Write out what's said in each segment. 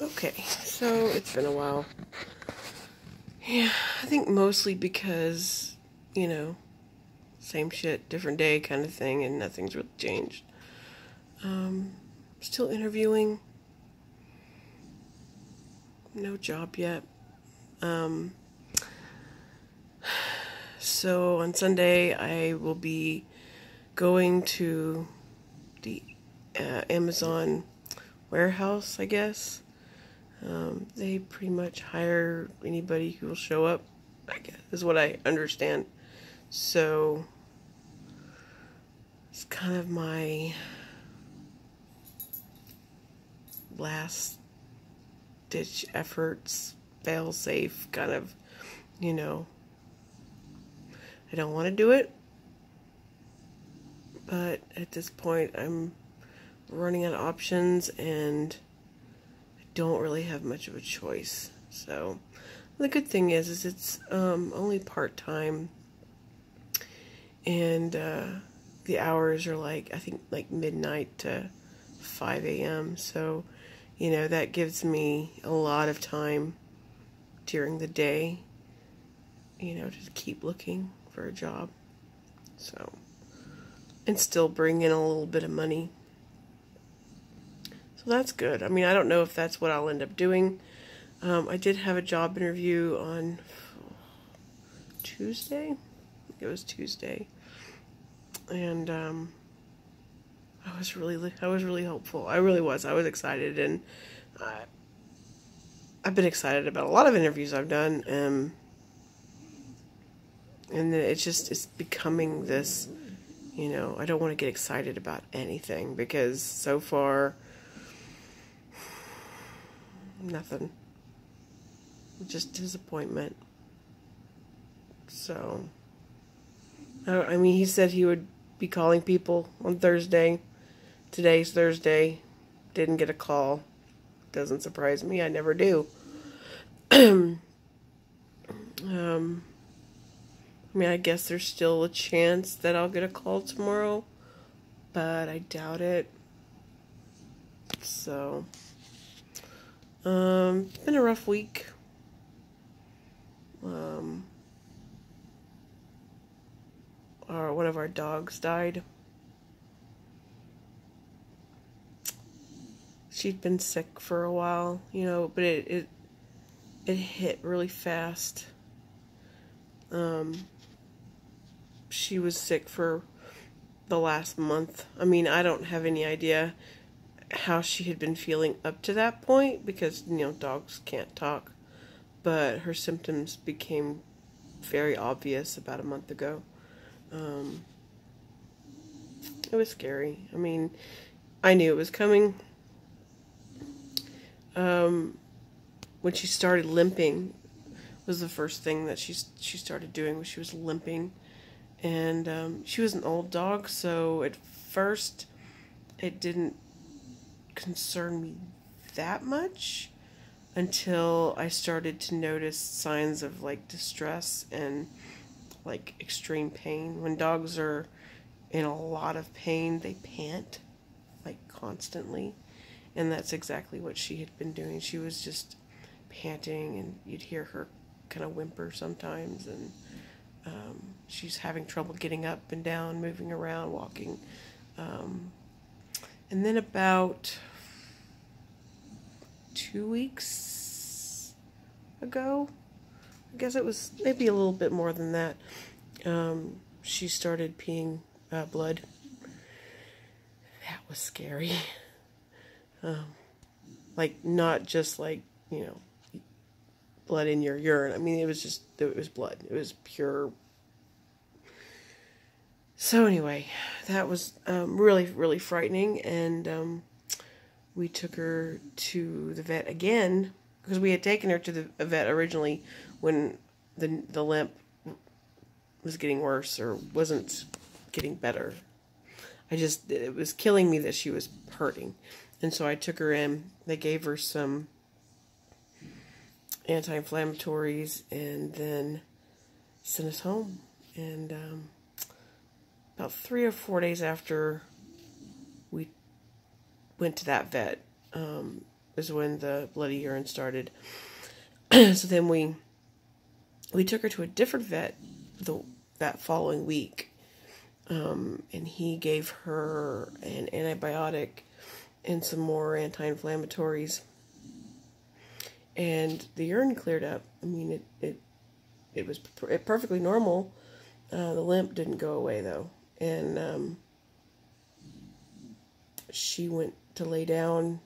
Okay, so it's been a while. Yeah, I think mostly because, you know, same shit, different day kind of thing, and nothing's really changed. Um, still interviewing. No job yet. Um, so on Sunday, I will be going to the uh, Amazon warehouse, I guess. Um, they pretty much hire anybody who will show up, I guess, is what I understand. So, it's kind of my last ditch efforts, fail safe kind of, you know. I don't want to do it, but at this point, I'm running out of options and don't really have much of a choice. So, the good thing is, is it's um, only part time, and uh, the hours are like I think like midnight to 5 a.m. So, you know that gives me a lot of time during the day, you know, to keep looking for a job. So, and still bring in a little bit of money. So that's good. I mean, I don't know if that's what I'll end up doing. Um, I did have a job interview on Tuesday. it was Tuesday, and um, I was really, I was really hopeful. I really was. I was excited, and I, I've been excited about a lot of interviews I've done, and and it's just it's becoming this. You know, I don't want to get excited about anything because so far, nothing just disappointment. So, I mean, he said he would be calling people on Thursday. Today's Thursday. Didn't get a call. Doesn't surprise me. I never do. um, I mean, I guess there's still a chance that I'll get a call tomorrow, but I doubt it. So, um, it's been a rough week. Um, our one of our dogs died. She'd been sick for a while, you know, but it it, it hit really fast. Um, she was sick for the last month. I mean, I don't have any idea how she had been feeling up to that point because you know dogs can't talk but her symptoms became very obvious about a month ago. Um, it was scary. I mean, I knew it was coming. Um, when she started limping, was the first thing that she she started doing was she was limping, and um, she was an old dog, so at first it didn't concern me that much until I started to notice signs of like distress and like extreme pain. When dogs are in a lot of pain, they pant like constantly. And that's exactly what she had been doing. She was just panting, and you'd hear her kind of whimper sometimes. And um, she's having trouble getting up and down, moving around, walking. Um, and then about two weeks ago. I guess it was maybe a little bit more than that. Um, she started peeing uh, blood. That was scary. Um, like, not just like, you know, blood in your urine. I mean, it was just, it was blood. It was pure. So, anyway, that was um, really, really frightening. And, um, we took her to the vet again because we had taken her to the vet originally when the the limp was getting worse or wasn't getting better. I just it was killing me that she was hurting, and so I took her in. They gave her some anti-inflammatories and then sent us home. And um, about three or four days after we went to that vet, um, is when the bloody urine started. so then we we took her to a different vet the that following week, um, and he gave her an antibiotic and some more anti-inflammatories, and the urine cleared up. I mean, it it it was perfectly normal. Uh, the limp didn't go away though, and um, she went to lay down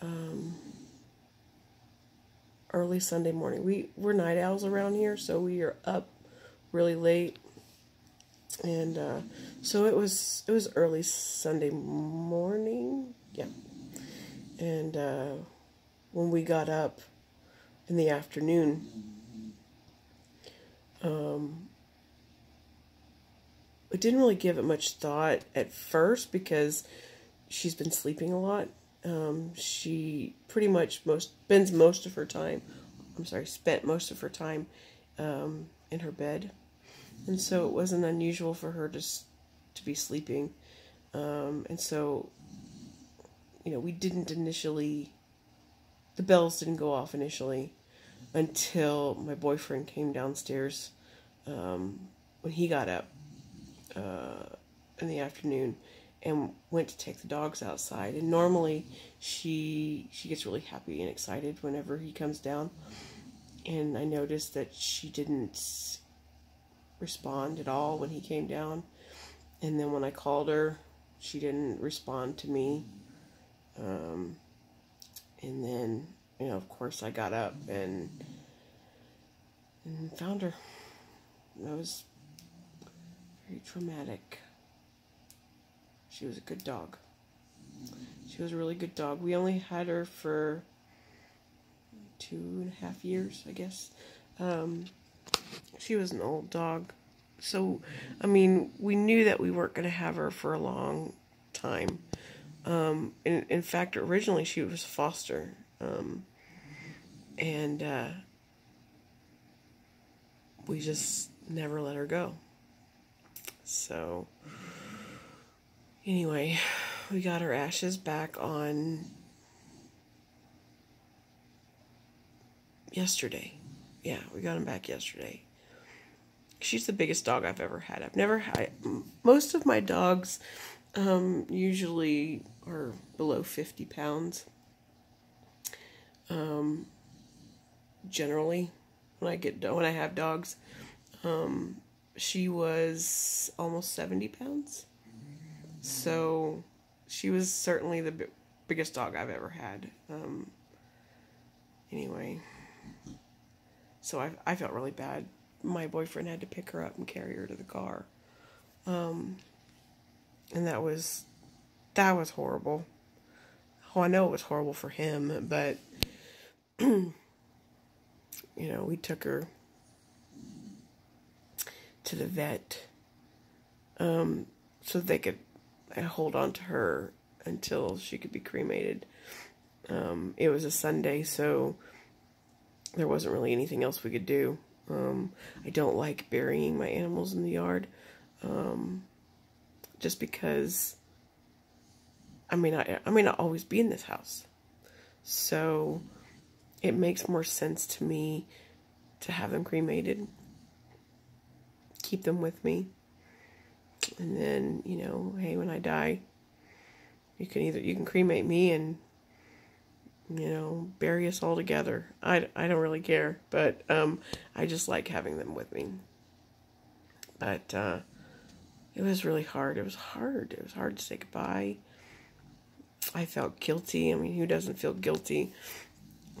um, early Sunday morning. We we're night owls around here, so we are up really late, and uh, so it was it was early Sunday morning. Yeah, and uh, when we got up in the afternoon, um, I didn't really give it much thought at first because she's been sleeping a lot. Um, she pretty much most spends most of her time. I'm sorry, spent most of her time um, in her bed, and so it wasn't unusual for her to to be sleeping. Um, and so, you know, we didn't initially. The bells didn't go off initially until my boyfriend came downstairs um, when he got up uh, in the afternoon and went to take the dogs outside. And normally she she gets really happy and excited whenever he comes down. And I noticed that she didn't respond at all when he came down. And then when I called her, she didn't respond to me. Um, and then, you know, of course, I got up and and found her. That was very traumatic. She was a good dog. She was a really good dog. We only had her for two and a half years, I guess. Um, she was an old dog. So, I mean, we knew that we weren't going to have her for a long time. Um, in, in fact, originally she was foster. Um, and uh, we just never let her go. So, anyway, we got her ashes back on yesterday. Yeah, we got them back yesterday. She's the biggest dog I've ever had. I've never had most of my dogs um, usually are below 50 pounds. Um, generally, when I get when I have dogs, um, she was almost 70 pounds. So she was certainly the b- biggest dog I've ever had. Um, anyway, so I, I felt really bad. My boyfriend had to pick her up and carry her to the car. Um, and that was that was horrible. Oh, I know it was horrible for him, but you know, we took her to the vet um, so they could uh, hold on to her until she could be cremated. Um, it was a Sunday, so there wasn't really anything else we could do. Um, I don't like burying my animals in the yard, um, just because. I mean, I I may not always be in this house, so it makes more sense to me to have them cremated keep them with me. And then, you know, hey, when I die, you can either you can cremate me and you know, bury us all together. I, I don't really care, but um, I just like having them with me. But uh, it was really hard. It was hard. It was hard to say goodbye. I felt guilty. I mean, who doesn't feel guilty?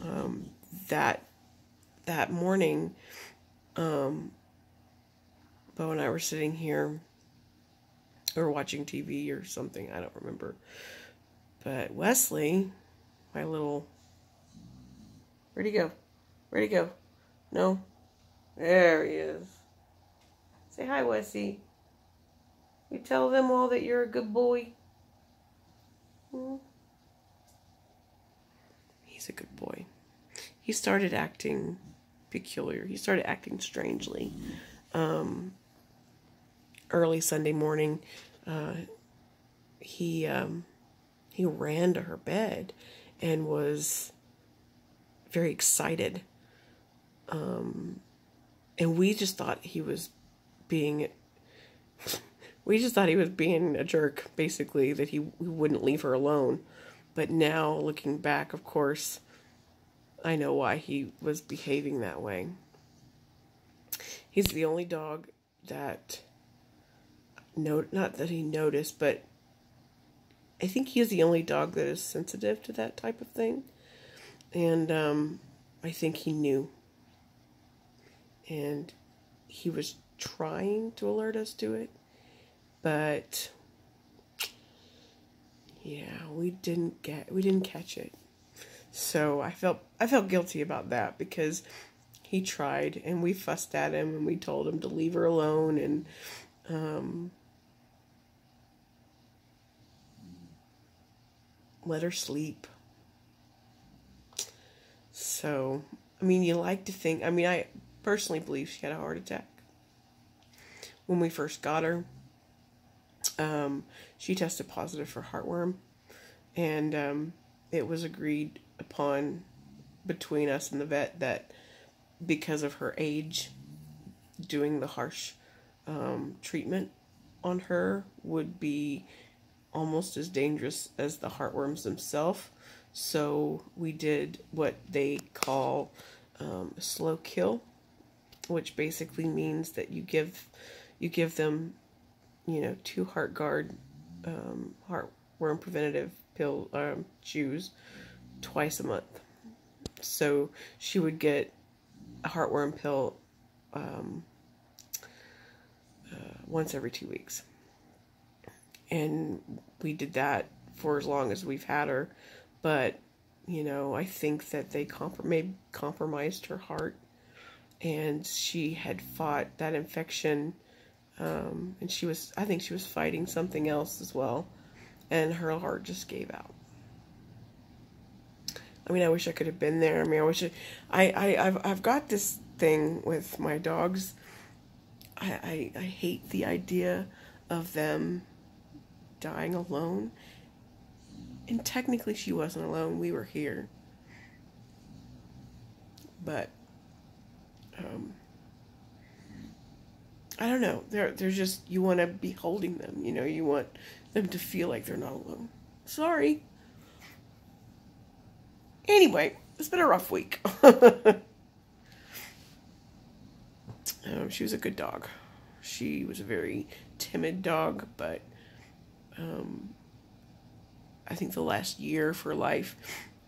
Um, that that morning, um, Bo and I were sitting here or watching TV or something. I don't remember. But Wesley, my little. Where'd he go? Where'd he go? No? There he is. Say hi, Wesley. You tell them all that you're a good boy. Hmm? He's a good boy. He started acting peculiar. He started acting strangely. Um, early Sunday morning, uh, he um, he ran to her bed and was very excited. Um, and we just thought he was being we just thought he was being a jerk basically that he, he wouldn't leave her alone but now looking back of course i know why he was behaving that way he's the only dog that no not that he noticed but i think he is the only dog that is sensitive to that type of thing and um, i think he knew and he was trying to alert us to it, but yeah, we didn't get we didn't catch it. So I felt I felt guilty about that because he tried and we fussed at him and we told him to leave her alone and um, let her sleep. So, I mean, you like to think, I mean, I personally believe she had a heart attack when we first got her. Um, she tested positive for heartworm, and um, it was agreed upon between us and the vet that because of her age, doing the harsh um, treatment on her would be almost as dangerous as the heartworms themselves. So we did what they call um, slow kill, which basically means that you give you give them, you know, two Heartgard um, heartworm preventative pill um, chews twice a month. So she would get a heartworm pill um, uh, once every two weeks. And we did that for as long as we've had her. But, you know, I think that they comprom- compromised her heart. And she had fought that infection um, and she was, I think she was fighting something else as well. And her heart just gave out. I mean, I wish I could have been there. I mean, I wish I, I, I I've, I've got this thing with my dogs. I, I, I hate the idea of them dying alone. And technically, she wasn't alone. We were here. But, um, I don't know. They're they're just you want to be holding them. You know, you want them to feel like they're not alone. Sorry. Anyway, it's been a rough week. um, she was a good dog. She was a very timid dog, but um, I think the last year of her life,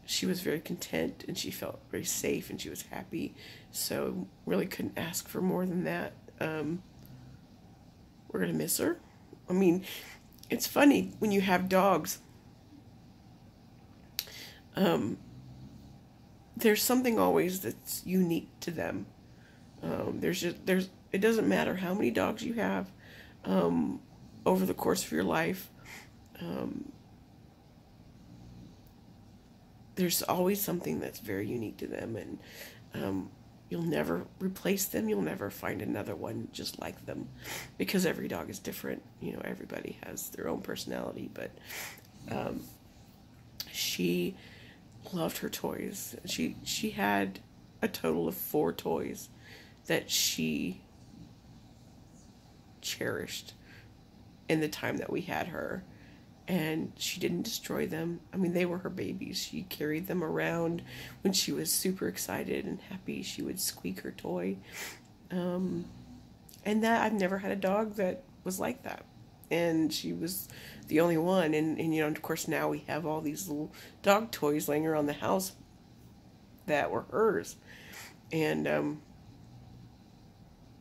she was very content and she felt very safe and she was happy. So really couldn't ask for more than that. Um, we're to miss her. I mean, it's funny when you have dogs. Um, there's something always that's unique to them. Um, there's just there's it doesn't matter how many dogs you have um, over the course of your life. Um, there's always something that's very unique to them, and um, You'll never replace them. You'll never find another one just like them because every dog is different. You know, everybody has their own personality, but um, she loved her toys. She she had a total of four toys that she cherished in the time that we had her and she didn't destroy them. I mean, they were her babies. She carried them around when she was super excited and happy. She would squeak her toy. Um, and that I've never had a dog that was like that. And she was the only one. And, and you know, of course, now we have all these little dog toys laying around the house that were hers. And um,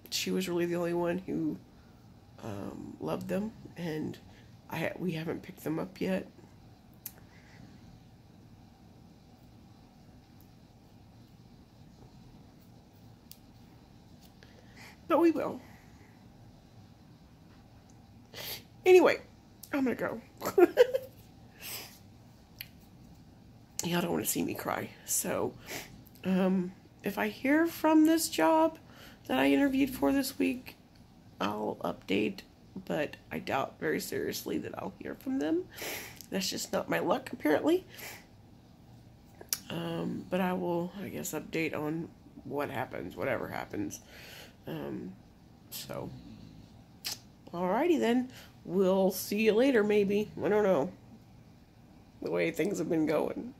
she was really the only one who um, loved them and I we haven't picked them up yet. But we will. Anyway, I'm gonna go. Y'all don't want to see me cry. So, um, if I hear from this job that I interviewed for this week, I'll update but I doubt very seriously that I'll hear from them. That's just not my luck, apparently. Um, but I will, I guess, update on what happens, whatever happens. Um, so, alrighty then. We'll see you later, maybe. I don't know. The way things have been going.